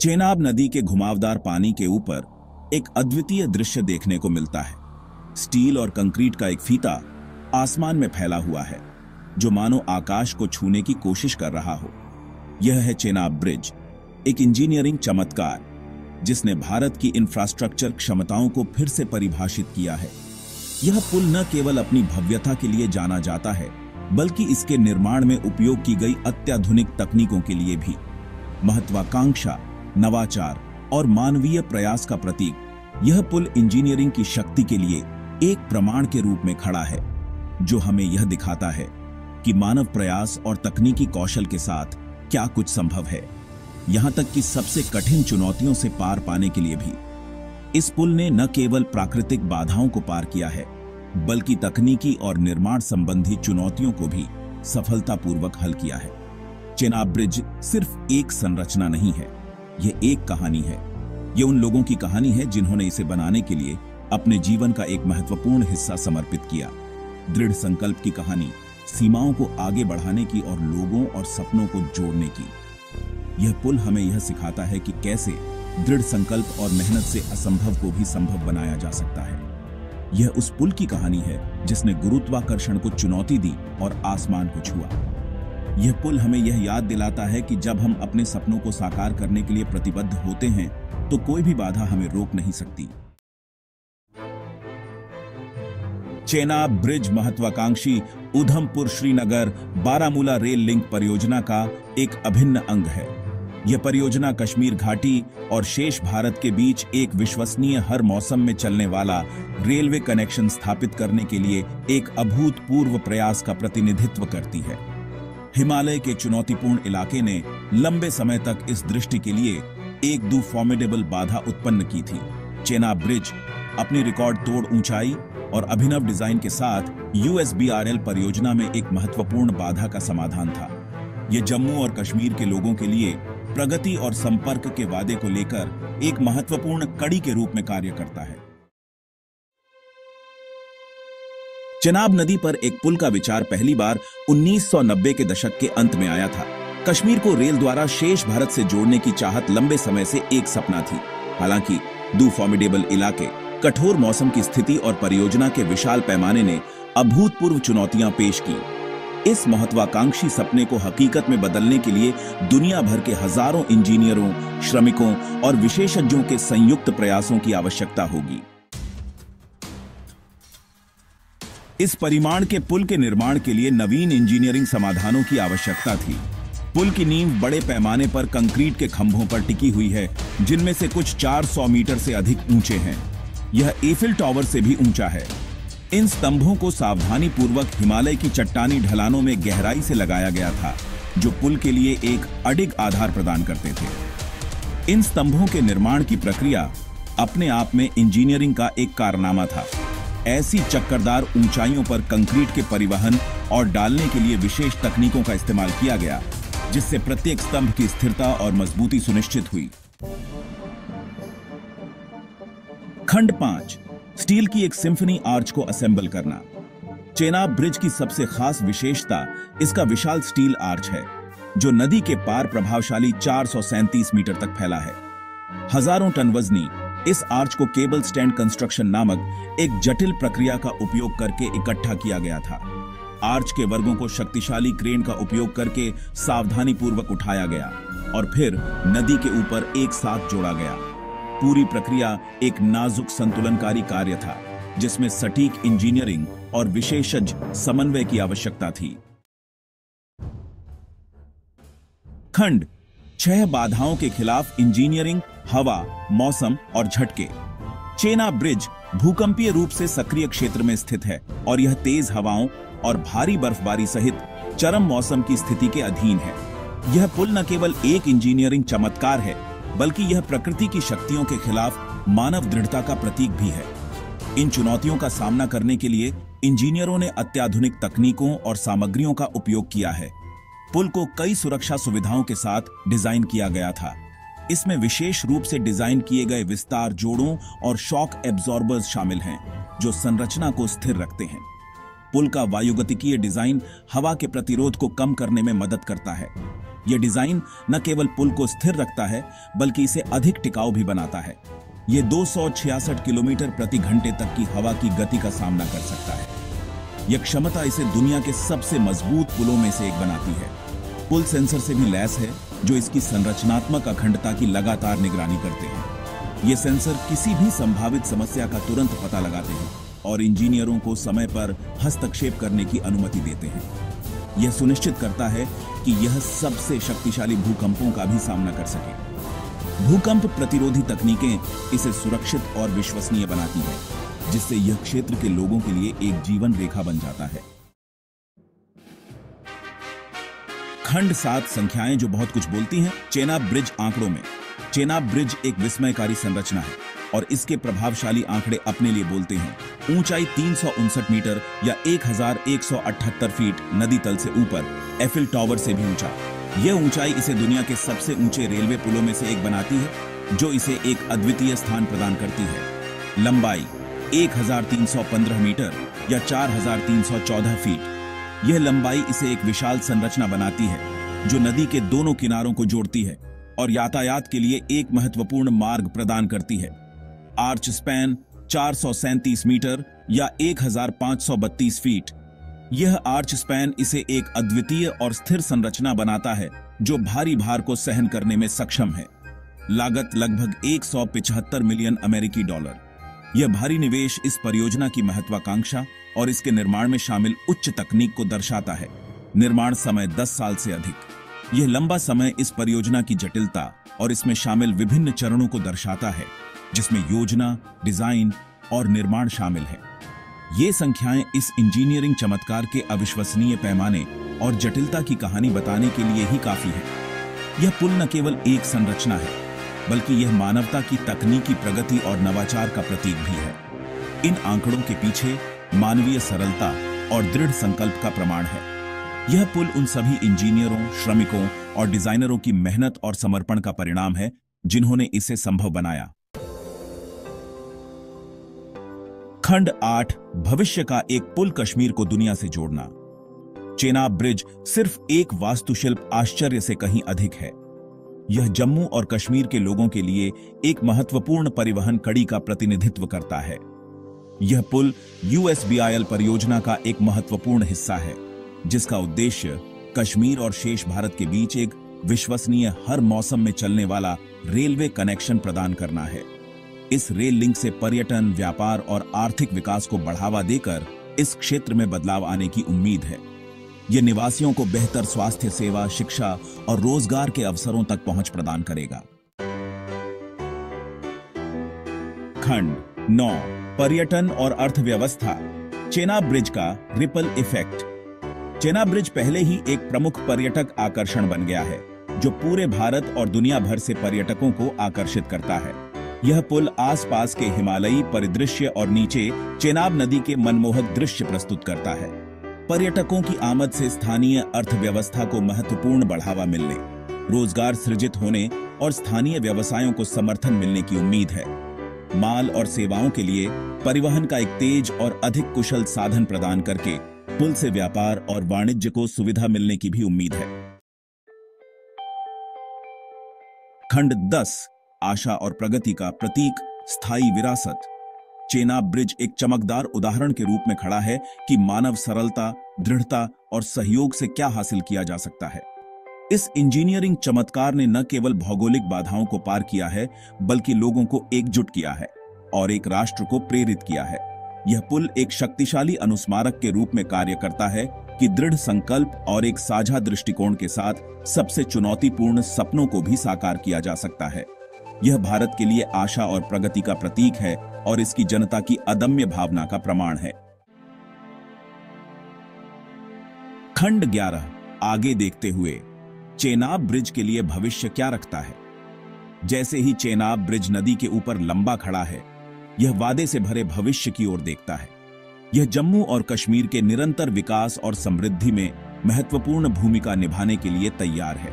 चेनाब नदी के घुमावदार पानी के ऊपर एक अद्वितीय दृश्य देखने को मिलता है। स्टील और कंक्रीट का एक फीता आसमान में फैला हुआ है, जो मानो आकाश को छूने की कोशिश कर रहा हो। यह है चेनाब ब्रिज, एक इंजीनियरिंग चमत्कार, जिसने भारत की इंफ्रास्ट्रक्चर क्षमताओं को फिर से परिभाषित किया है। यह पुल न केवल अपनी भव्यता के लिए जाना जाता है, बल्कि इसके निर्माण में उपयोग की गई अत्याधुनिक तकनीकों के लिए भी। महत्वाकांक्षा नवाचार और मानवीय प्रयास का प्रतीक, यह पुल इंजीनियरिंग की शक्ति के लिए एक प्रमाण के रूप में खड़ा है, जो हमें यह दिखाता है कि मानव प्रयास और तकनीकी कौशल के साथ क्या कुछ संभव है। यहाँ तक कि सबसे कठिन चुनौतियों से पार पाने के लिए भी। इस पुल ने न केवल प्राकृतिक बाधाओं को पार किया है, बल्कि तकनीकी और निर्माण संबंधी चुनौतियों को भी सफलतापूर्वक हल किया है। चेनाब ब्रिज सिर्फ़ एक संरचना नहीं है यह एक कहानी है। ये उन लोगों की कहानी है जिन्होंने इसे बनाने के लिए अपने जीवन का एक महत्वपूर्ण हिस्सा समर्पित किया। दृढ़ संकल्प की कहानी सीमाओं को आगे बढ़ाने की और लोगों और सपनों को जोड़ने की। यह पुल हमें यह सिखाता है कि कैसे दृढ़ संकल्प और मेहनत से असंभव को भी संभव बनाया जा सकता है। यह उस पुल की कहानी है जिसने गुरुत्वाकर्षण को चुनौती दी और आसमान को छुआ। यह पुल हमें यह याद दिलाता है कि जब हम अपने सपनों को साकार करने के लिए प्रतिबद्ध होते हैं तो कोई भी बाधा हमें रोक नहीं सकती। चेनाब ब्रिज महत्वाकांक्षी उधमपुर श्रीनगर बारामूला रेल लिंक परियोजना का एक अभिन्न अंग है। यह परियोजना कश्मीर घाटी और शेष भारत के बीच एक विश्वसनीय हर मौसम में चलने वाला रेलवे कनेक्शन स्थापित करने के लिए एक अभूतपूर्व प्रयास का प्रतिनिधित्व करती है। हिमालय के चुनौतीपूर्ण इलाके ने लंबे समय तक इस दृष्टि के लिए एक दो फॉर्मिडेबल बाधा उत्पन्न की थी। चेनाब ब्रिज, अपनी रिकॉर्ड तोड़ ऊंचाई और अभिनव डिज़ाइन के साथ यूएसबीआरएल परियोजना में एक महत्वपूर्ण बाधा का समाधान था। यह जम्मू और कश्मीर के लोगों के लिए प्रगति और संपर्क के वादे को लेकर एक महत्वपूर्ण कड़ी के रूप में कार्य करता है। चनाब नदी पर एक पुल का विचार पहली बार 1990 के दशक के अंत में आया था। कश्मीर को रेल द्वारा शेष भारत से जोड़ने की चाहत लंबे समय से एक सपना थी। हालाँकि, दो फॉर्मिडेबल इलाके, कठोर मौसम की स्थिति और परियोजना के विशाल पैमाने ने अभूतपूर्व चुनौतियाँ पेश की। इस महत्वाकांक्षी सपने को हकीकत में बदलने के लिए दुनिया भर के हज़ारों इंजीनियरों, श्रमिकों और विशेषज्ञों के संयुक्त प्रयासों की आवश्यकता होगी। इस परिमाण के पुल के निर्माण के लिए नवीन इंजीनियरिंग समाधानों की आवश्यकता थी। पुल की नींव बड़े पैमाने पर कंक्रीट के खंभों पर टिकी हुई है, जिनमें से कुछ 400 मीटर से अधिक ऊँचे हैं। यह एफिल टावर से भी ऊँचा है। इन स्तंभों को सावधानी पूर्वक हिमालय की चट्टानी ढलानों में गहराई से लगाया गया था, जो पुल के लिए एक अडिग आधार प्रदान करते थे। इन स्तंभों के निर्माण की प्रक्रिया अपने आप में इंजीनियरिंग का एक कारनामा था। ऐसी चक्करदार ऊंचाइयों पर कंक्रीट के परिवहन और डालने के लिए विशेष तकनीकों का इस्तेमाल किया गया, जिससे प्रत्येक स्तंभ की स्थिरता और मजबूती सुनिश्चित हुई। खंड पाँच, स्टील की एक सिम्फनी आर्च को असेंबल करना। चेनाब ब्रिज की सबसे खास विशेषता इसका विशाल स्टील आर्च है, जो नदी के पार प्रभावशाली चार सौ सैंतीस मीटर तक फैला है। हज़ारों टन वजनी इस आर्च को केबल स्टैंड कंस्ट्रक्शन नामक एक जटिल प्रक्रिया का उपयोग करके इकट्ठा किया गया था। आर्च के वर्गों को शक्तिशाली क्रेन का उपयोग करके सावधानी पूर्वक उठाया गया और फिर नदी के ऊपर एक साथ जोड़ा गया। पूरी प्रक्रिया एक नाजुक संतुलनकारी कार्य था, जिसमें सटीक इंजीनियरिंग और विशेषज्ञ समन्वय की आवश्यकता थी। खंड, छह बाधाओं के खिलाफ इंजीनियरिंग हवा, मौसम और झटके। चेना ब्रिज भूकंपीय रूप से सक्रिय क्षेत्र में स्थित है और यह तेज हवाओं और भारी बर्फबारी सहित चरम मौसम की स्थिति के अधीन है। यह पुल न केवल एक इंजीनियरिंग चमत्कार है, बल्कि यह प्रकृति की शक्तियों के खिलाफ मानव दृढ़ता का प्रतीक भी है। इन चुनौतियों का सामना करने के लिए इंजीनियरों ने अत्याधुनिक तकनीकों और सामग्रियों का उपयोग किया है। पुल को कई सुरक्षा सुविधाओं के साथ डिज़ाइन किया गया था। इसमें विशेष रूप से डिज़ाइन किए गए विस्तार जोड़ों और शॉक एब्जॉर्बर्स शामिल हैं, जो संरचना को स्थिर रखते हैं। पुल का वायुगतिकीय डिज़ाइन हवा के प्रतिरोध को कम करने में मदद करता है। यह डिज़ाइन न केवल पुल को स्थिर रखता है, बल्कि इसे अधिक टिकाऊ भी बनाता है। ये दो सौ छियासठ किलोमीटर प्रति घंटे तक की हवा की गति का सामना कर सकता है। यह क्षमता इसे दुनिया के सबसे मज़बूत पुलों में से एक बनाती है। पुल सेंसर से भी लैस है जो इसकी संरचनात्मक अखंडता की लगातार निगरानी करते हैं। ये सेंसर किसी भी संभावित समस्या का तुरंत पता लगाते हैं और इंजीनियरों को समय पर हस्तक्षेप करने की अनुमति देते हैं। यह सुनिश्चित करता है कि यह सबसे शक्तिशाली भूकंपों का भी सामना कर सके। भूकंप प्रतिरोधी तकनीकें इसे सुरक्षित और विश्वसनीय बनाती है, जिससे यह क्षेत्र के लोगों के लिए एक जीवन रेखा बन जाता है। खंड सात संख्याएँ जो बहुत कुछ बोलती हैं चेनाब ब्रिज आंकड़ों में। चेनाब ब्रिज एक विस्मयकारी संरचना है और इसके प्रभावशाली आंकड़े अपने लिए बोलते हैं। ऊंचाई तीन सौ उनसठ मीटर या 1178 फीट नदी तल से ऊपर, एफिल टॉवर से भी ऊँचा। यह ऊंचाई इसे दुनिया के सबसे ऊँचे रेलवे पुलों में से एक बनाती है, जो इसे एक अद्वितीय स्थान प्रदान करती है। लंबाई 1315 मीटर या 4314 फीट। यह लंबाई इसे एक विशाल संरचना बनाती है, जो नदी के दोनों किनारों को जोड़ती है और यातायात के लिए एक महत्वपूर्ण मार्ग प्रदान करती है। आर्च स्पैन चार मीटर या 1532 फीट। यह आर्च स्पैन इसे एक अद्वितीय और स्थिर संरचना बनाता है, जो भारी भार को सहन करने में सक्षम है। लागत लगभग 175 मिलियन अमेरिकी डॉलर। यह भारी निवेश इस परियोजना की महत्वाकांक्षा और इसके निर्माण में शामिल उच्च तकनीक को दर्शाता है। निर्माण समय 10 साल से अधिक। यह लंबा समय इस परियोजना की जटिलता और इसमें शामिल विभिन्न चरणों को दर्शाता है, जिसमें योजना, डिज़ाइन और निर्माण शामिल है। ये संख्याएँ इस इंजीनियरिंग चमत्कार के अविश्वसनीय पैमाने और जटिलता की कहानी बताने के लिए ही काफ़ी है। यह पुल न केवल एक संरचना है, बल्कि यह मानवता की तकनीकी प्रगति और नवाचार का प्रतीक भी है। इन आंकड़ों के पीछे मानवीय सरलता और दृढ़ संकल्प का प्रमाण है। यह पुल उन सभी इंजीनियरों, श्रमिकों और डिजाइनरों की मेहनत और समर्पण का परिणाम है, जिन्होंने इसे संभव बनाया। खंड आठ, भविष्य का एक पुल कश्मीर को दुनिया से जोड़ना। चेनाब ब्रिज सिर्फ़ एक वास्तुशिल्प आश्चर्य से कहीं अधिक है। यह जम्मू और कश्मीर के लोगों के लिए एक महत्वपूर्ण परिवहन कड़ी का प्रतिनिधित्व करता है। यह पुल यूएसबीआईएल परियोजना का एक महत्वपूर्ण हिस्सा है, जिसका उद्देश्य कश्मीर और शेष भारत के बीच एक विश्वसनीय हर मौसम में चलने वाला रेलवे कनेक्शन प्रदान करना है। इस रेल लिंक से पर्यटन, व्यापार और आर्थिक विकास को बढ़ावा देकर इस क्षेत्र में बदलाव आने की उम्मीद है। यह निवासियों को बेहतर स्वास्थ्य, सेवा, शिक्षा और रोज़गार के अवसरों तक पहुँच प्रदान करेगा। खंड नौ पर्यटन और अर्थव्यवस्था, चेना ब्रिज का रिपल इफ़ेक्ट। चेना ब्रिज पहले ही एक प्रमुख पर्यटक आकर्षण बन गया है, जो पूरे भारत और दुनिया भर से पर्यटकों को आकर्षित करता है। यह पुल आसपास के हिमालयी परिदृश्य और नीचे चेनाब नदी के मनमोहक दृश्य प्रस्तुत करता है। पर्यटकों की आमद से स्थानीय अर्थव्यवस्था को महत्वपूर्ण बढ़ावा मिलने, रोज़गार सृजित होने और स्थानीय व्यवसायों को समर्थन मिलने की उम्मीद है। माल और सेवाओं के लिए परिवहन का एक तेज और अधिक कुशल साधन प्रदान करके पुल से व्यापार और वाणिज्य को सुविधा मिलने की भी उम्मीद है। खंड 10 आशा और प्रगति का प्रतीक, स्थायी विरासत। चेना ब्रिज एक चमकदार उदाहरण के रूप में खड़ा है कि मानव सरलता, दृढ़ता और सहयोग से क्या हासिल किया जा सकता है। इस इंजीनियरिंग चमत्कार ने न केवल भौगोलिक बाधाओं को पार किया है, बल्कि लोगों को एकजुट किया है और एक राष्ट्र को प्रेरित किया है। यह पुल एक शक्तिशाली अनुस्मारक के रूप में कार्य करता है कि दृढ़ संकल्प और एक साझा दृष्टिकोण के साथ सबसे चुनौतीपूर्ण सपनों को भी साकार किया जा सकता है। यह भारत के लिए आशा और प्रगति का प्रतीक है और इसकी जनता की अदम्य भावना का प्रमाण है। खंड 11 आगे देखते हुए। चेनाब ब्रिज के लिए भविष्य क्या रखता है? जैसे ही चेनाब ब्रिज नदी के ऊपर लंबा खड़ा है, यह वादे से भरे भविष्य की ओर देखता है। यह जम्मू और कश्मीर के निरंतर विकास और समृद्धि में महत्वपूर्ण भूमिका निभाने के लिए तैयार है।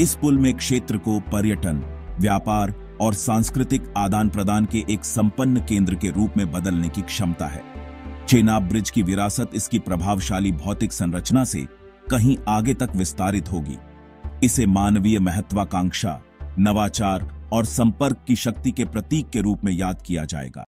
इस पुल में क्षेत्र को पर्यटन, व्यापार और सांस्कृतिक आदान प्रदान के एक संपन्न केंद्र के रूप में बदलने की क्षमता है। चेनाब ब्रिज की विरासत इसकी प्रभावशाली भौतिक संरचना से कहीं आगे तक विस्तारित होगी। इसे मानवीय महत्वाकांक्षा, नवाचार और संपर्क की शक्ति के प्रतीक के रूप में याद किया जाएगा।